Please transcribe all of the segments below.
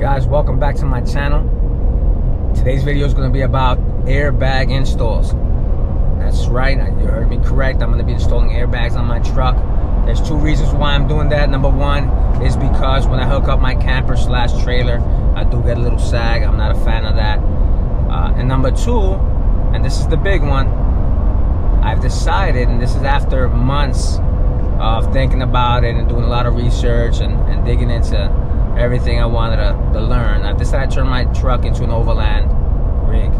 guys welcome back to my channel. Today's video is going to be about airbag installs. That's right you heard me correct i'm going to be installing airbags on my truck. There's two reasons why i'm doing that. Number one is because when i hook up my camper slash trailer i do get a little sag i'm not a fan of that. Uh, and number two and this is the big one i've decided and this is after months of thinking about it and doing a lot of research and, and digging into everything I wanted to, to learn. I decided to turn my truck into an overland rig.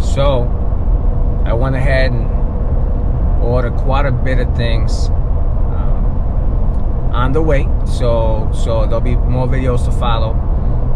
So I went ahead and ordered quite a bit of things um, on the way. So so there'll be more videos to follow.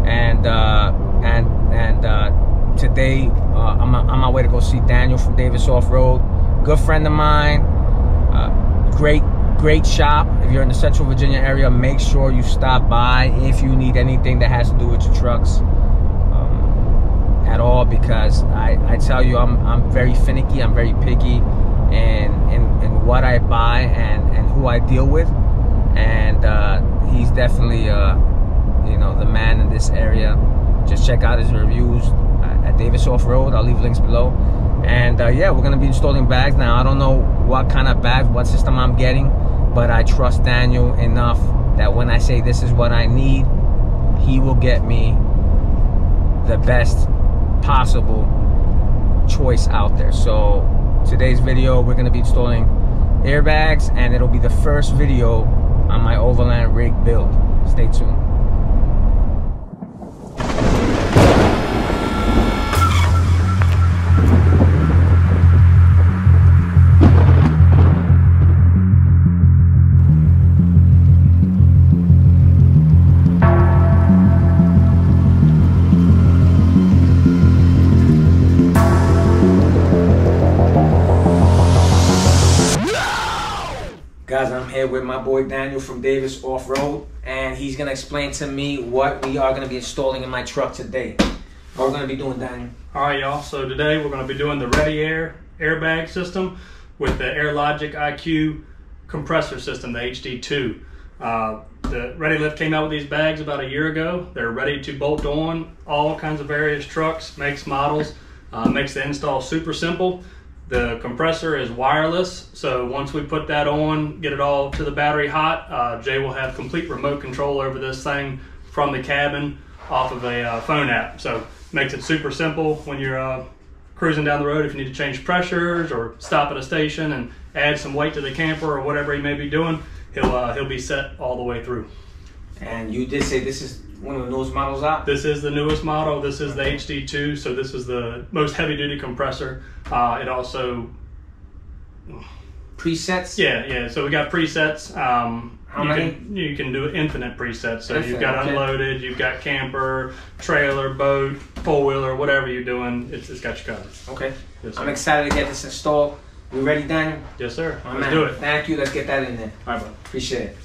And uh, and and uh, today uh, I'm on my way to go see Daniel from Davis Off Road. Good friend of mine. Uh, great great shop. If you're in the Central Virginia area, make sure you stop by if you need anything that has to do with your trucks um, at all. Because I, I tell you, I'm, I'm very finicky. I'm very picky in, in, in what I buy and, and who I deal with. And uh, he's definitely, uh, you know, the man in this area. Just check out his reviews at Davis Off Road. I'll leave links below. And uh, yeah, we're gonna be installing bags now. I don't know what kind of bags, what system I'm getting but I trust Daniel enough that when I say this is what I need, he will get me the best possible choice out there. So today's video, we're gonna be installing airbags and it'll be the first video on my overland rig build. Stay tuned. Guys, I'm here with my boy Daniel from Davis Off Road, and he's gonna explain to me what we are gonna be installing in my truck today. What we're gonna be doing, Daniel? All right, y'all. So today we're gonna be doing the Ready Air airbag system with the AirLogic IQ compressor system, the HD2. Uh, the Ready Lift came out with these bags about a year ago. They're ready to bolt on all kinds of various trucks, makes, models. Uh, makes the install super simple. The compressor is wireless, so once we put that on, get it all to the battery hot, uh, Jay will have complete remote control over this thing from the cabin off of a uh, phone app. So makes it super simple when you're uh, cruising down the road if you need to change pressures or stop at a station and add some weight to the camper or whatever he may be doing, he'll uh, he'll be set all the way through. And you did say this is one of the newest models out? This is the newest model. This is the HD2, so this is the most heavy duty compressor. Uh, it also presets. Yeah, yeah. So we got presets. Um, How you many? Can, you can do infinite presets. So Infinite, you've got okay. unloaded, you've got camper, trailer, boat, four wheeler, whatever you're doing. It's, it's got you covered. Okay. Yes, I'm excited to get this installed. You ready, Daniel? Yes, sir. My Let's man. do it. Thank you. Let's get that in there. All right, bud. Appreciate it.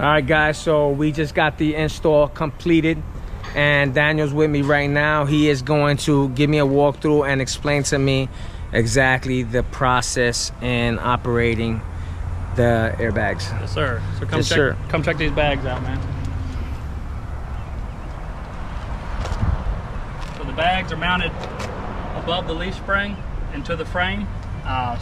All right, guys, so we just got the install completed and Daniel's with me right now. He is going to give me a walkthrough and explain to me exactly the process in operating the airbags. Yes, sir. So come Yes, check sir. come check these bags out, man. So the bags are mounted above the leaf spring into the frame. Uh,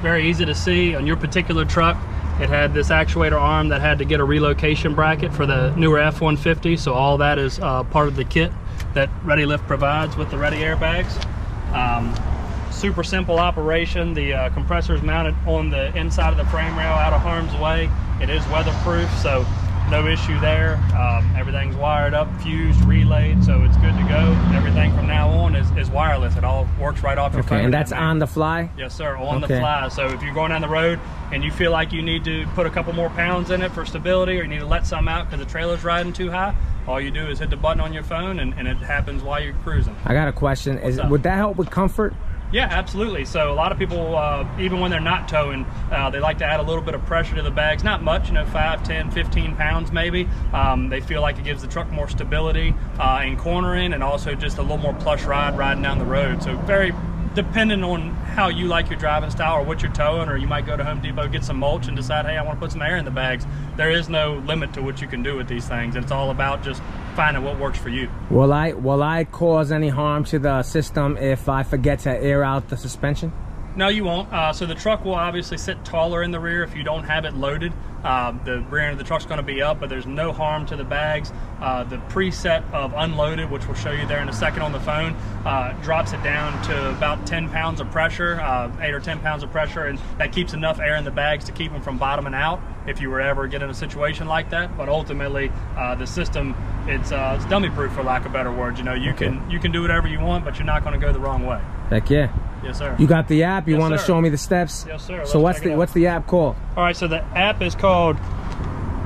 very easy to see on your particular truck. It had this actuator arm that had to get a relocation bracket for the newer F-150. So all that is uh, part of the kit that Ready Lift provides with the Ready airbags. Um, super simple operation. The uh, compressor is mounted on the inside of the frame rail out of harm's way. It is weatherproof, so no issue there. Um, everything's wired up, fused, relayed, so it's good to go. Everything from now on is, is wireless. It all works right off your phone. Okay, and that's on the fly? Yes, sir, on Okay. the fly. So if you're going down the road and you feel like you need to put a couple more pounds in it for stability or you need to let some out because the trailer's riding too high, all you do is hit the button on your phone and, and it happens while you're cruising. I got a question. Is up? would that help with comfort? Yeah, absolutely. So a lot of people, uh, even when they're not towing, uh, they like to add a little bit of pressure to the bags. Not much, you know, 5, 10, 15 pounds maybe. Um, they feel like it gives the truck more stability uh, in cornering and also just a little more plush ride riding down the road. So very dependent on how you like your driving style or what you're towing, or you might go to Home Depot, get some mulch and decide, hey, I want to put some air in the bags. There is no limit to what you can do with these things. It's all about just finding what works for you. Will I will I cause any harm to the system if I forget to air out the suspension? No, you won't. Uh, so the truck will obviously sit taller in the rear if you don't have it loaded. Uh, the rear end of the truck's going to be up, but there's no harm to the bags. Uh, the preset of unloaded, which we'll show you there in a second on the phone, uh, drops it down to about 10 pounds of pressure, uh, 8 or 10 pounds of pressure, and that keeps enough air in the bags to keep them from bottoming out if you were ever get in a situation like that. But ultimately, uh, the system it's uh, it's dummy proof for lack of better words. You know, you Okay. can you can do whatever you want, but you're not going to go the wrong way. Heck yeah. Yes, sir. You got the app. You Yes, want to show me the steps? Yes, sir. So Let's what's the what's the app called? All right, so the app is called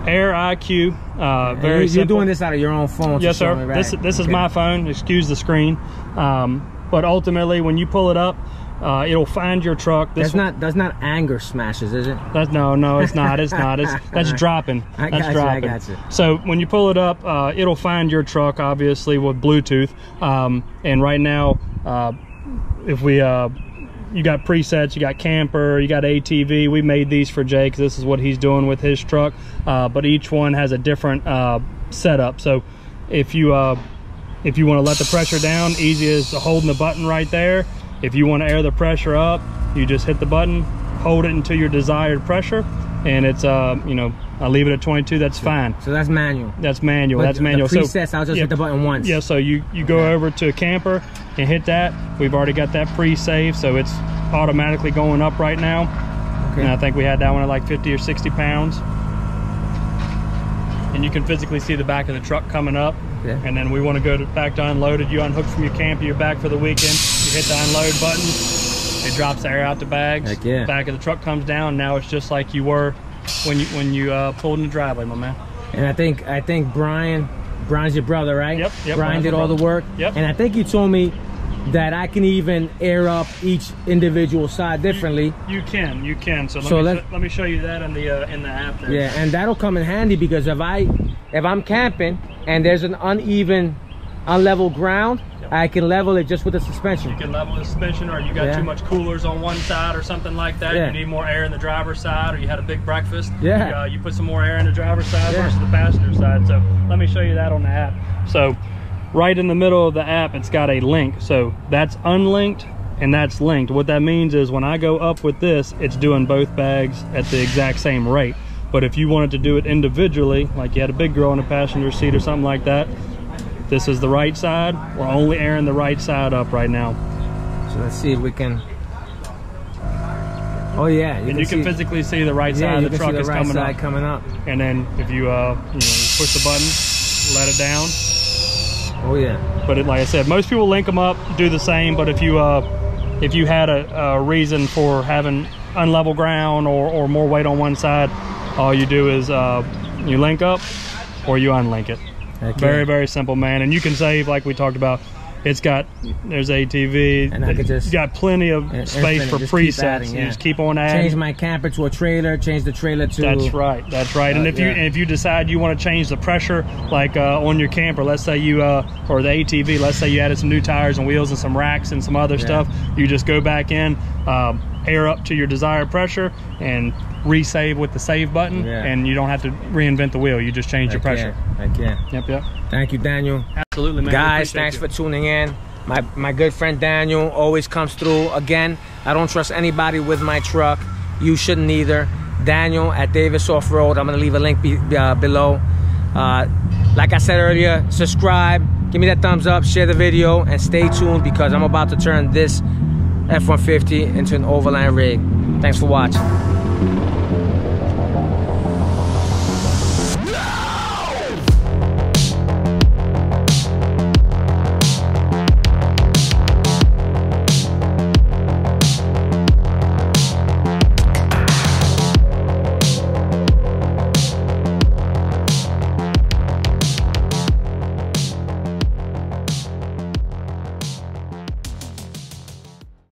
Air IQ. Uh, very you- you're doing this out of your own phone. Yes, sir. me, right? This this is my phone. Excuse the screen. Um, but ultimately, when you pull it up, uh, it'll find your truck. This That's not that's not anger smashes, is it? That's no, no, it's not. It's not. It's that's dropping. I that's got you, I dropping. got you. So when you pull it up, uh, it'll find your truck, obviously with Bluetooth. Um, and right now, uh, if we, uh, you got presets, you got camper, you got ATV. We made these for jake this is what he's doing with his truck. Uh, but each one has a different uh, setup. So if you uh, if you want to let the pressure down, easy as holding the button right there. If you want to air the pressure up, you just hit the button, hold it until your desired pressure, and it's uh, you know, I leave it at 22. That's fine. So that's manual. That's manual. But That's the manual. presets, I'll just hit the button once. Yeah. So you you go over to a camper and hit that. We've already got that pre-saved, so it's automatically going up right now. Okay. And I think we had that one at like 50 or 60 pounds. And you can physically see the back of the truck coming up. Okay. And then we want to go to back to unloaded. You unhook from your camp, you're back for the weekend. You hit the unload button. It drops the air out the bags. Heck yeah. Back of the truck comes down. Now it's just like you were when you when you uh, pulled in the driveway, my man. And I think I think Brian, Brian's your brother, right? Yep, yep, Brian did all the work. Yep. And I think you told me that I can even air up each individual side differently. You can, you can. So let So me let- let me show you that in the uh, in the app. There. Yeah, and that'll come in handy because if I if I'm camping and there's an uneven, unlevel ground, I can level it just with the suspension. You can level the suspension, or you got Yeah. too much coolers on one side, or something like that. Yeah. You need more air in the driver's side, or you had a big breakfast. Yeah. You, uh, you put some more air in the driver's side Yeah. versus the passenger side. So let me show you that on the app. So right in the middle of the app, it's got a link. So that's unlinked and that's linked. What that means is when I go up with this, it's doing both bags at the exact same rate. But if you wanted to do it individually, like you had a big girl in the passenger seat or something like that, this is the right side. We're only airing the right side up right now. So let's see if we can. Oh yeah, and you can see- physically see the right yeah, side you of the truck the is right coming side up. coming up. And then if you uh, you know, push the button, let it down. Oh yeah. But it, like I said, most people link them up, do the same. But if you uh, if you had a, a reason for having unlevel ground or, or more weight on one side, all you do is uh, you link up or you unlink it. Heck Very very simple, man. And you can save like we talked about it's got there's ATV. And I could just- you got plenty of space for just presets. adding, You just keep on adding. Change my camper to a trailer. Change the trailer to. That's right. That's right. and Uh, if you and if you decide you want to change the pressure, like uh, on your camper, let's say you uh, or the ATV, let's say you added some new tires and wheels and some racks and some other Yeah. stuff, you just go back in, um, air up to your desired pressure, and resave with the save button, Yeah. and you don't have to reinvent the wheel. You just change your pressure. can. I can. Yep. Yep. Thank you, Daniel. Absolutely, man. Guys, thanks you. for tuning in. My my good friend Daniel always comes through. Again, I don't trust anybody with my truck. You shouldn't either. Daniel at Davis Off Road. I'm gonna leave a link be, uh, below. Uh, like I said earlier, subscribe, give me that thumbs up, share the video, and stay tuned because I'm about to turn this F-150 into an overland rig. Thanks for watching.